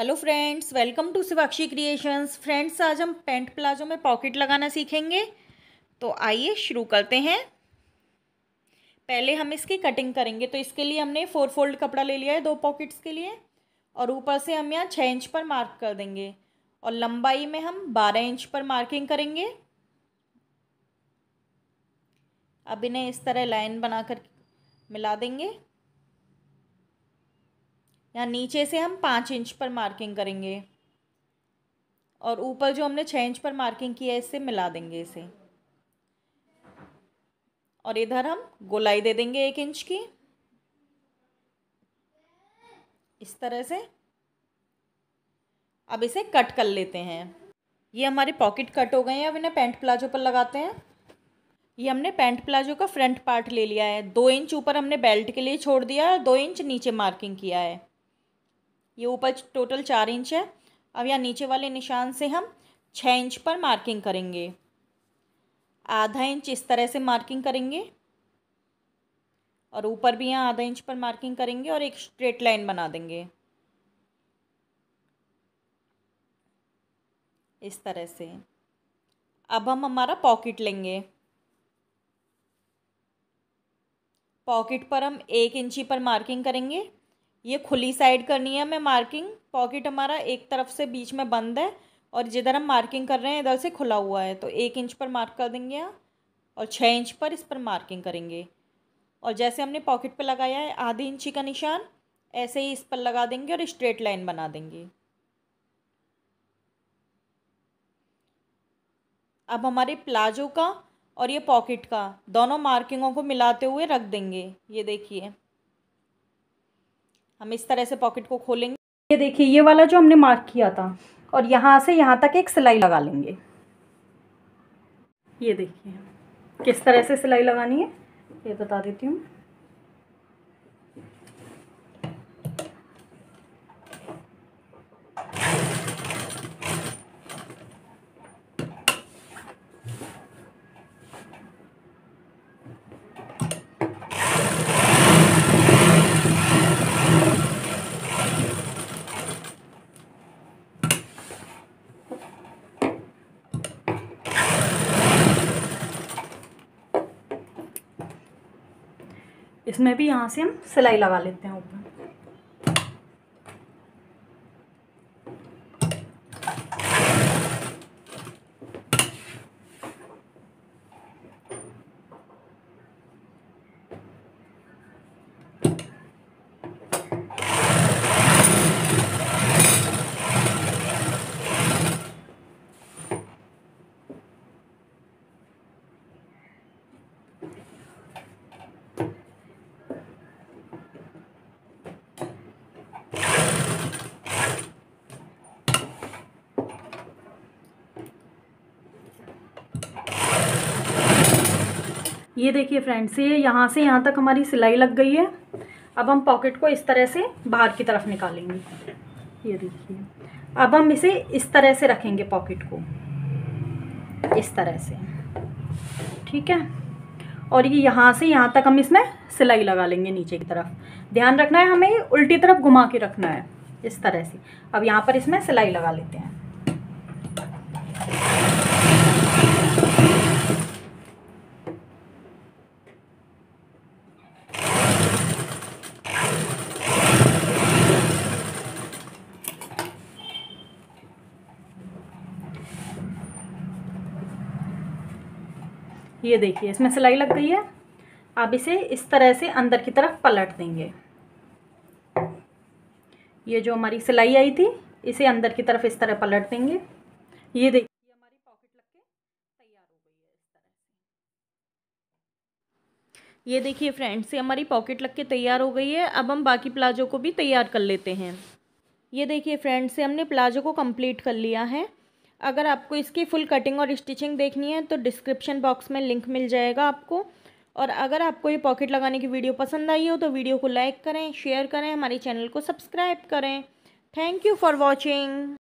Hello friends welcome to Shivakshi creations friends आज हम pant palazzo में पॉकेट लगाना सीखेंगे। तो आइए शुरू करते हैं। पहले हम इसकी कटिंग करेंगे। तो इसके लिए हमने फोर फोल्ड कपड़ा ले लिया है दो पॉकेट्स के लिए। और ऊपर से हम यहाँ छः इंच पर मार्क कर देंगे। और लंबाई में हम बारह इंच पर मार्किंग करेंगे। अब इन्हें इस तरह लाइन बनाकर मिला देंगे। यहाँ नीचे से हम पाँच इंच पर मार्किंग करेंगे। और ऊपर जो हमने छः इंच पर मार्किंग की है, इससे मिला देंगे इसे। और इधर हम गोलाई दे देंगे एक इंच की। इस तरह से। अब इसे कट कर लेते हैं। ये हमारे पॉकेट कट हो गए हैं, अब इन्हें पैंट प्लाजो पर लगाते हैं। ये हमने पैंट प्लाजो का फ्रंट पार्ट ले लिया है। दो इंच ऊपर हमने बेल्ट के लिए छोड़ दिया है दो इंच नीचे मार्किंग किया है। ये ऊपर टोटल चार इंच है। अब यहाँ नीचे वाले निशान से हम छः इंच पर मार्किंग करेंगे। आधा इंच इस तरह से मार्किंग करेंगे। और ऊपर भी यहाँ आधा इंच पर मार्किंग करेंगे और एक स्ट्रेट लाइन बना देंगे। इस तरह से। अब हम हमारा पॉकेट लेंगे। पॉकेट पर हम एक इंची पर मार्किंग करेंगे। ये खुली साइड करनी है। हमें मार्किंग पॉकेट हमारा एक तरफ़ से बीच में बंद है और जिधर हम मार्किंग कर रहे हैं, इधर से खुला हुआ है। तो एक इंच पर मार्क कर देंगे यहाँ और छः इंच पर इस पर मार्किंग करेंगे। और जैसे हमने पॉकेट पर लगाया है, आधी इंची का निशान, ऐसे ही इस पर लगा देंगे और स्ट्रेट लाइन बना देंगे। अब हमारे प्लाजो का और ये पॉकेट का दोनों मार्किंगों को मिलाते हुए रख देंगे। ये देखिए। हम इस तरह से पॉकेट को खोलेंगे। ये देखिए, ये वाला जो हमने मार्क किया था, और यहाँ से यहाँ तक एक सिलाई लगा लेंगे। ये देखिए, किस तरह से सिलाई लगानी है, ये बता देती हूँ। इसमें भी यहाँ से हम सिलाई लगा लेते हैं ऊपर। ये देखिए फ्रेंड्स ये यहाँ से यहाँ तक हमारी सिलाई लग गई है। अब हम पॉकेट को इस तरह से बाहर की तरफ़ निकालेंगे। ये देखिए। अब हम इसे इस तरह से रखेंगे पॉकेट को। इस तरह से। ठीक है? और ये यहाँ से यहाँ तक हम इसमें सिलाई लगा लेंगे नीचे की तरफ़। ध्यान रखना है, हमें उल्टी तरफ़ घुमा के रखना है। इस तरह से। अब यहाँ पर इसमें सिलाई लगा लेते हैं। ये देखिए, इसमें सिलाई लग गई है। आप इसे इस तरह से अंदर की तरफ़ पलट देंगे। ये जो हमारी सिलाई आई थी, इसे अंदर की तरफ़ इस तरह पलट देंगे। ये देखिए हमारी पॉकेट लग के तैयार हो गई है इस तरह से। ये देखिए फ्रेंड्स, ये हमारी पॉकेट लग के तैयार हो गई है। अब हम बाकी प्लाजो को भी तैयार कर लेते हैं। ये देखिए फ्रेंड्स से हमने प्लाजो को कंप्लीट कर लिया है। अगर आपको इसकी फुल कटिंग और स्टिचिंग देखनी है तो डिस्क्रिप्शन बॉक्स में लिंक मिल जाएगा आपको। और अगर आपको ये पॉकेट लगाने की वीडियो पसंद आई हो तो वीडियो को लाइक करें शेयर करें, हमारे चैनल को सब्सक्राइब करें। Thank you for watching